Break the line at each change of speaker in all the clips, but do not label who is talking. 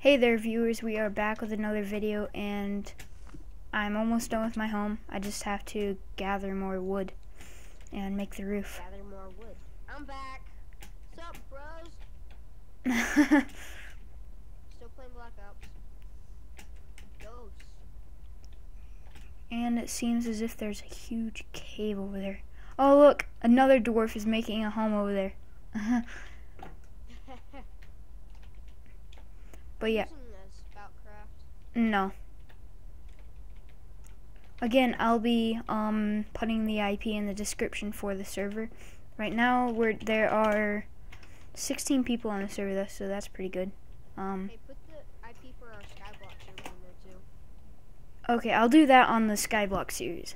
Hey there viewers, we are back with another video and I'm almost done with my home. I just have to gather more wood and make the roof.
Gather more wood. I'm back. What's up, bros? Still playing Black Ops. Ghosts.
and it seems as if there's a huge cave over there. Oh look, another dwarf is making a home over there. but yeah,
Using the Scoutcraft.
no. Again, I'll be um putting the IP in the description for the server. Right now, we're there are 16 people on the server, though, so that's pretty good. Um,
Hey, put the IP for our Skyblock server in there too.
okay, I'll do that on the Skyblock series.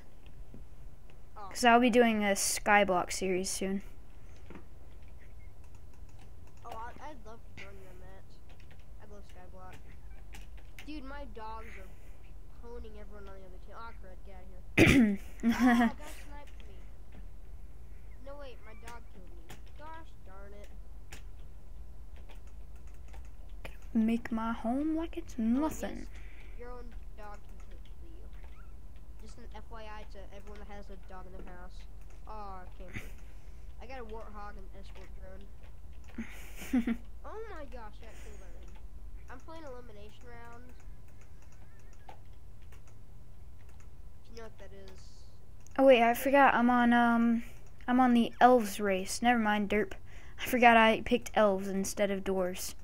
Oh.
Because I'll be doing a Skyblock series soon.
Oh, I'd love to join you on that. Love Skyblock. Dude, my dogs are honing everyone on the other team. Oh, crud, get out of here. ah, sniped me. No, wait, my dog killed me. Gosh darn it.
Make my home like it's nothing.
Your own dog can kill you. Just an FYI to everyone that has a dog in their house. Oh, camper. I got a warthog and escort drone. Oh my gosh, got killed already. I'm playing elimination round. You know what that is?
oh wait, I forgot. I'm on um, I'm on the elves race. Never mind, derp. I forgot I picked elves instead of dwarves.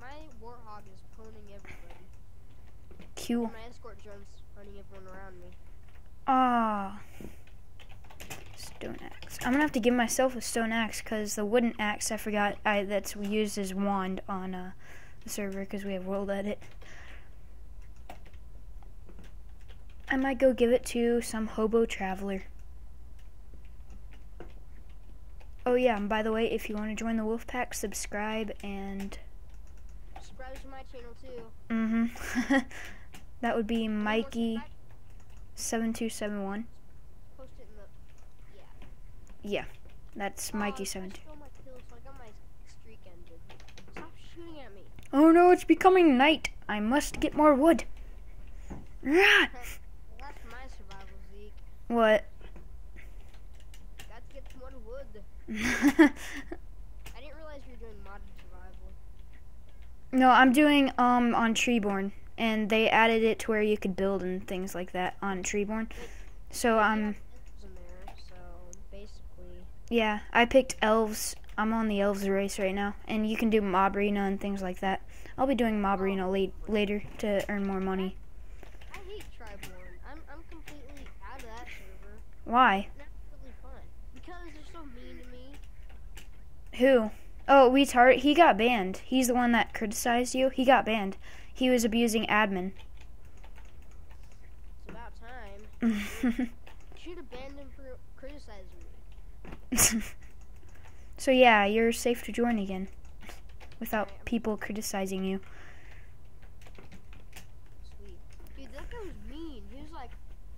My warthog is everybody. And my escort drone's running everyone around me.
Ah. Stone axe. I'm gonna have to give myself a stone axe because the wooden axe I forgot I that's we used as wand on uh, the server because we have world edit. I might go give it to some hobo traveler. Oh yeah, and by the way, if you want to join the wolf pack, subscribe and
Subscribe to my channel too.
mhm. that would be Mikey
subscribe?
seven two seven one.
Stop shooting at me.
Oh no, it's becoming night. I must get more wood.
Well, that's my survival, Zeke.
What?
Got to more wood. I didn't realize you were doing modded survival.
no, I'm doing um on Treeborn, and they added it to where you could build and things like that on Treeborn. So um
have elves in there, so basically.
Yeah, I picked elves. I'm on the elves race right now, and you can do mob arena and things like that. I'll be doing mob arena late later to earn more money.
I hate Triborn. I'm I'm completely out of that server.
Why?
Really because they're so mean to me.
Who? Oh, Weetart. He got banned. He's the one that criticized you. He got banned. He was abusing admin.
It's about time. Should have banned him for criticizing me.
So yeah, you're safe to join again without people criticizing you.
Sweet. Dude, that guy was mean. He was like,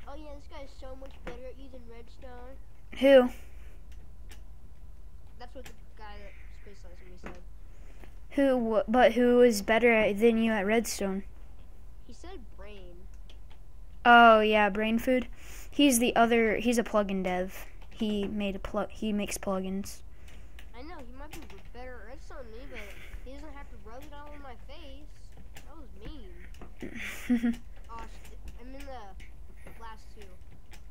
"Oh yeah, this guy's so much better at using redstone."
Who?
That's what the guy that space me said.
Who? wh- But who is better at, than you at redstone?
He said brain.
Oh yeah, brain food. He's the other. He's a plugin dev. He made a plug. He makes plugins.
I know he might be better at than me, but he doesn't have to rub it all in my face. That was mean. Oh, sh- I'm in the last two.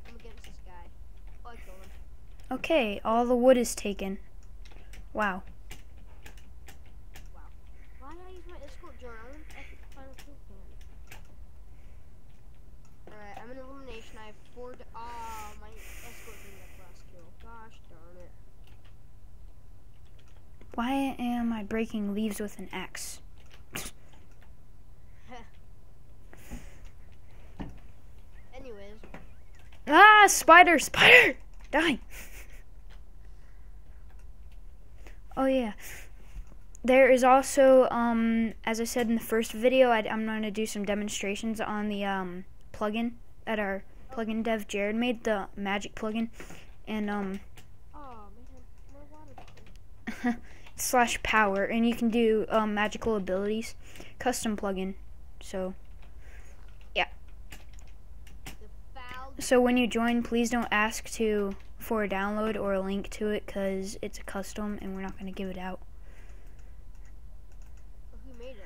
I'm against this guy. Oh, I killed him.
okay, all the wood is taken. Wow.
Why did I use my escort drone? I want epic final kill cam. Alright, I'm in elimination. I have four. D- oh, my escort didn't get the last kill. Gosh darn it.
Why am I breaking leaves with an axe?
Anyways,
Ah, spider, spider, die. oh yeah. There is also, um, as I said in the first video, I, am going to do some demonstrations on the um, plugin that our plugin dev Jared made, the magic plugin, and um,
oh man, my water. bottle.
slash power, and you can do um, magical abilities, custom plugin. So,
yeah.
so when you join, please don't ask to for a download or a link to it, cause it's a custom, and we're not gonna give it out.
Who made it?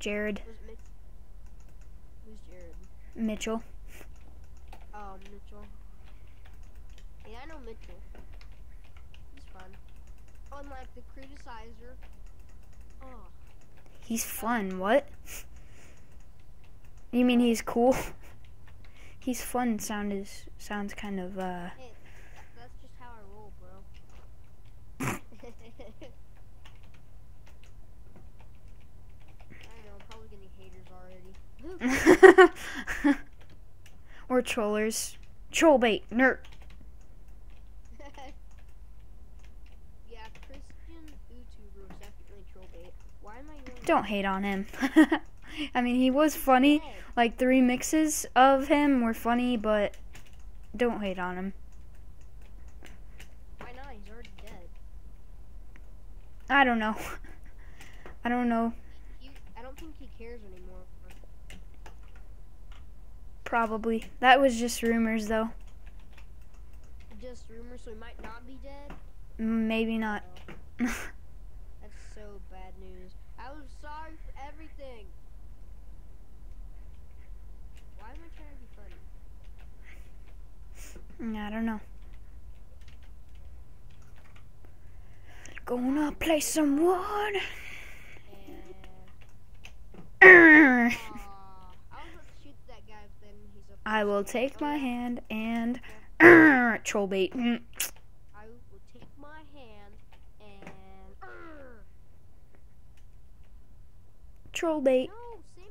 Jared
Mitch? Who's Jared?
Mitchell.
Oh, Mitchell. Yeah, I know Mitchell. He's fun. Unlike the criticizer. Oh,
He's fun. What? You mean he's cool? He's fun. Sound is sounds kind of uh.
hey, that's just how I roll, bro. I know, I'm probably getting haters already.
or trollers. Troll bait. Nerd.
yeah, Christian YouTuber was definitely troll bait. Why am I yelling?
Don't hate on him. I mean, he was funny. Like three mixes of him were funny, but don't hate on him.
why not? He's already dead.
I don't know. I don't know.
I don't think he cares anymore.
Probably. That was just rumors, though.
Just rumors, so he might not be dead.
Maybe not. Oh.
That's so bad news. I was sorry for everything. Why am I trying to be funny?
Mm, I don't know. Gonna play some.
And aw, I was about to shoot that guy, but then he's up.
I will take my hand and troll bait. Mm.
I will take my hand and.
Troll bait.
No, same.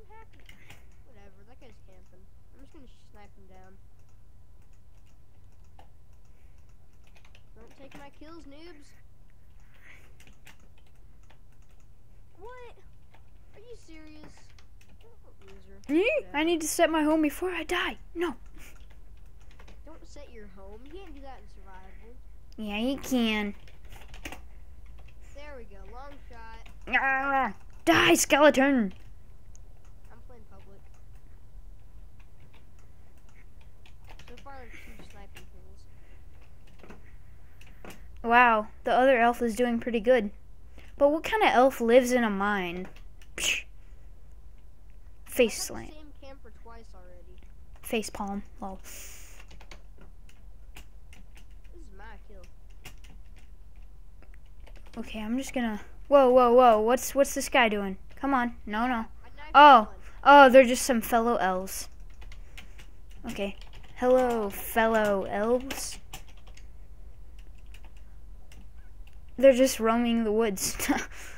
Whatever, that guy's camping. I'm just gonna snipe him down. Don't take my kills, noobs. What? Are you serious? What a loser.
Yee, I need to set my home before I die. No.
Don't set your home. You can't do that in survival.
Yeah, you can.
There we go. Long shot.
Ah, die, skeleton.
I'm playing public. So far, two sniping kills.
Wow, the other elf is doing pretty good. But what kind of elf lives in a mine? Psh. Face slant.
the same camper twice already.
Face palm. Lol.
This is my kill.
Okay, I'm just gonna. Whoa, whoa, whoa! What's what's this guy doing? Come on, no, no. Oh. Oh, they're just some fellow elves. Okay. Hello, fellow elves. They're just roaming the woods.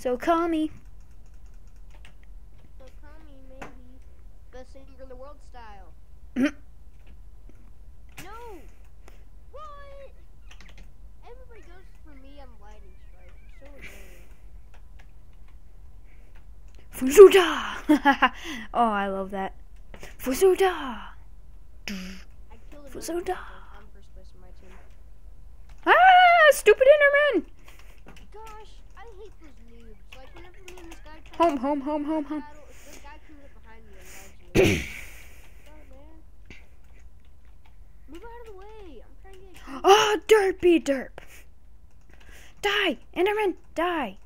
So call me.
So call me, maybe. Best singer in the world style. No! What? Everybody goes for me on lightning strike. I'm so annoying.
Fuzuda! oh, I love that. Fuzuda!
I killed another
Fuzuda.
camper. I'm first place on my team.
Ah, stupid Enderman!
Gosh, I hate those noobs. Like, whenever me and this guy try
Home, home, home, home, home.
battle, if the guy comes up behind me and knives me. God, man. Move out of the way. I'm trying to get
Oh, derpy derp! Die! Enderman, die!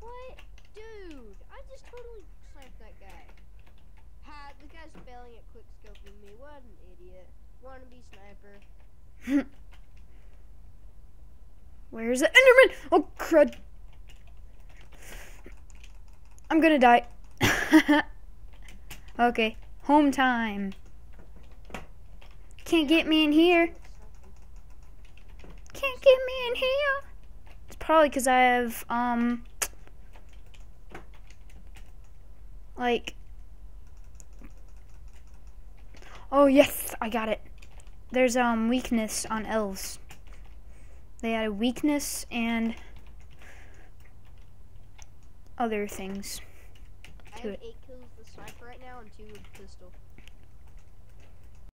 What? Dude, I just totally sniped that guy. Ha, the guy's failing at quick scoping me. What an idiot. Wannabe sniper.
Where's the Enderman? Oh, crud. I'm gonna die. okay, home time. Can't get me in here. Get me in here. It's probably because I have, um, like, oh, yes, I got it. There's, um, weakness on elves. They had a weakness and other things.
I have
it.
eight kills with a sniper right now and two with pistol.